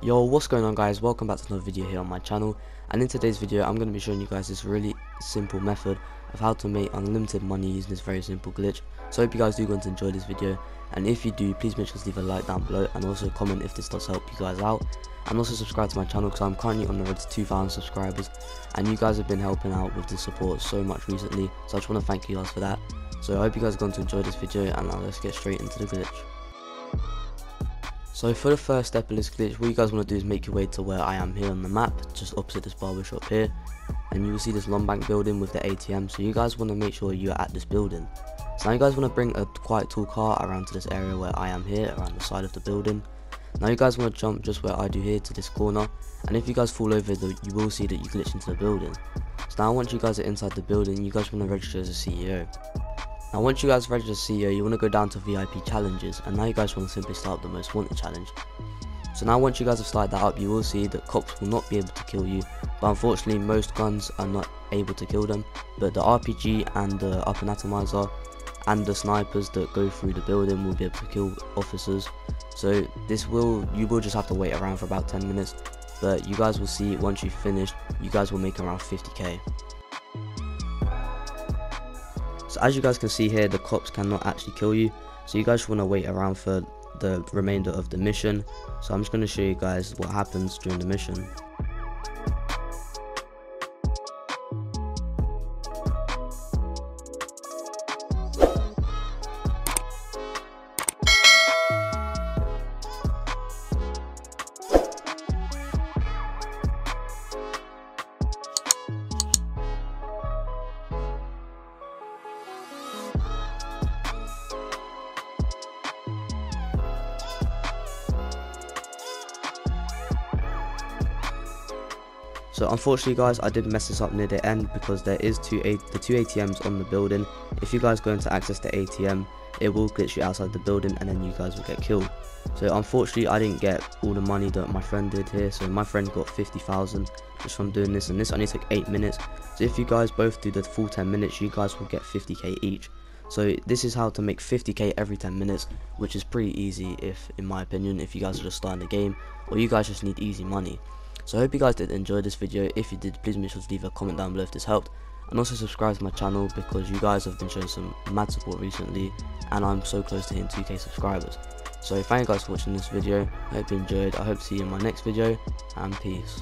Yo, what's going on guys? Welcome back to another video here on my channel and in today's video I'm going to be showing you guys this really simple method of how to make unlimited money using this very simple glitch. So I hope you guys do going to enjoy this video and if you do please make sure to leave a like down below and also comment if this does help you guys out and also subscribe to my channel because I'm currently on the road to 2,000 subscribers and you guys have been helping out with the support so much recently so I just want to thank you guys for that. So I hope you guys are going to enjoy this video and now let's get straight into the glitch. So for the first step of this glitch, what you guys want to do is make your way to where I am here on the map, just opposite this barbershop here. And you will see this Lombank building with the ATM, so you guys want to make sure you are at this building. So now you guys want to bring a quite tall car around to this area where I am here, around the side of the building. Now you guys want to jump just where I do here to this corner, and if you guys fall over, you will see that you glitch into the building. So now once you guys are inside the building, you guys want to register as a CEO. Now once you guys register CEO, you want to go down to VIP challenges and now you guys want to simply start the most wanted challenge. So now once you guys have started that up, you will see that cops will not be able to kill you, but unfortunately most guns are not able to kill them, but the RPG and the Up-n Atomizer and the snipers that go through the building will be able to kill officers. So this will, you will just have to wait around for about 10 minutes, but you guys will see once you finish, you guys will make around 50k. So as you guys can see here, the cops cannot actually kill you. So you guys want to wait around for the remainder of the mission. So I'm just going to show you guys what happens during the mission. So unfortunately guys, I did mess this up near the end because there is two A the two ATMs on the building. If you guys go into access the ATM, it will glitch you outside the building and then you guys will get killed. So unfortunately I didn't get all the money that my friend did here. So my friend got 50,000 just from doing this and this only took 8 minutes. So if you guys both do the full 10 minutes, you guys will get 50k each. So this is how to make 50k every 10 minutes, which is pretty easy if, in my opinion, if you guys are just starting the game, or you guys just need easy money. So I hope you guys did enjoy this video. If you did, please make sure to leave a comment down below if this helped. And also subscribe to my channel because you guys have been showing some mad support recently and I'm so close to hitting 2k subscribers. So thank you guys for watching this video. I hope you enjoyed. I hope to see you in my next video and peace.